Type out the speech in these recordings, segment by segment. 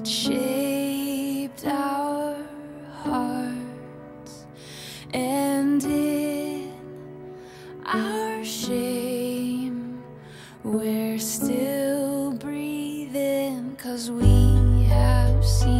that shaped our hearts, and in our shame, we're still breathing, cause we have seen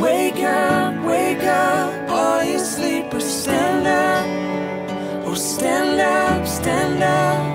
wake up, wake up, all you sleepers, stand up, oh stand up, stand up.